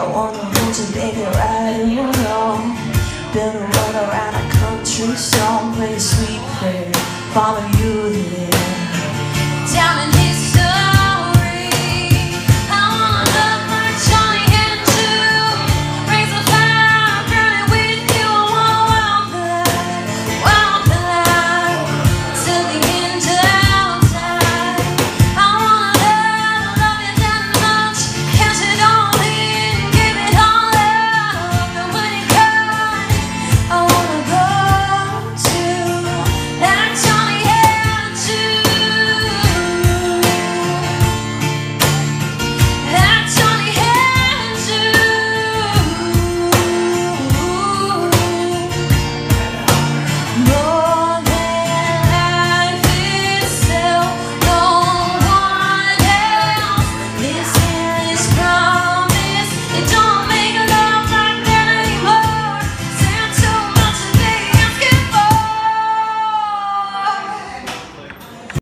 I wanna hold you, baby, right in your arms. A world around a country song, play a sweet prayer, follow you.